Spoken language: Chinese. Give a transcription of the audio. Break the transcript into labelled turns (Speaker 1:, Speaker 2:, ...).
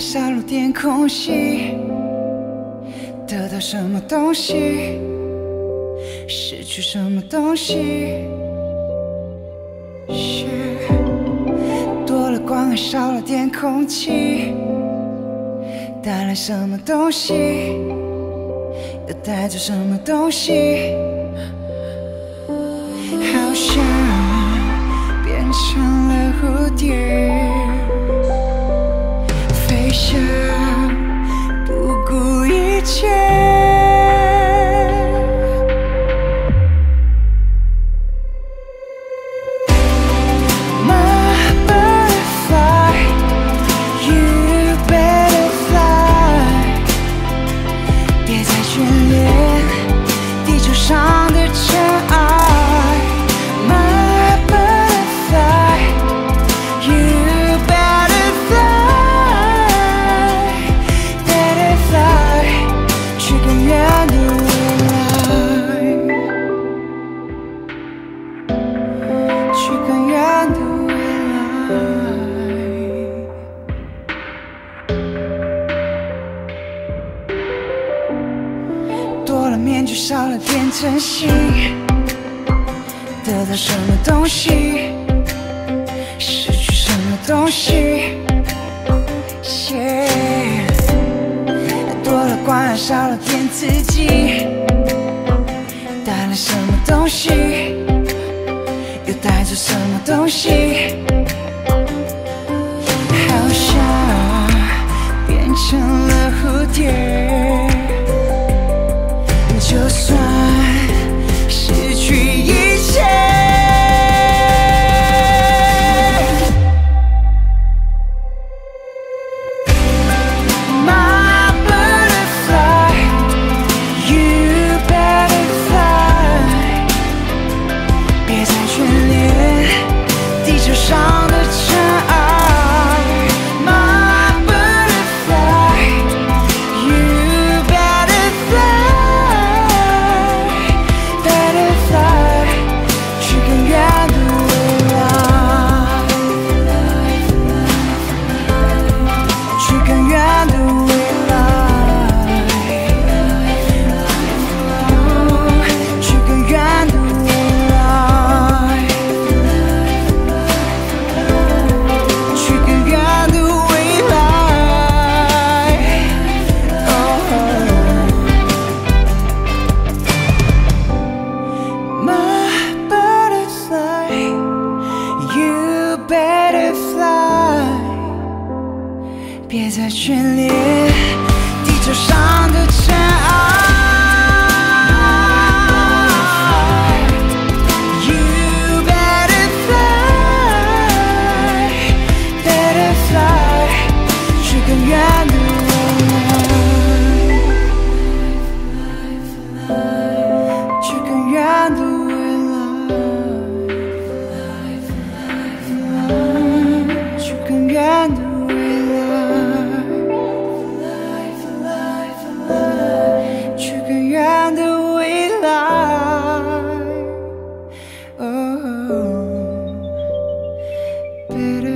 Speaker 1: 少了点空隙，得到什么东西，失去什么东西。是多了光，还少了点空气，带来什么东西，又带走什么东西。好像变成了蝴蝶，了面具，少了点真心，得到什么东西，失去什么东西。Yeah 多了关爱，少了点自己，带来什么东西，又带走什么东西。好像变成了蝴蝶。在眷恋地球上的尘埃。it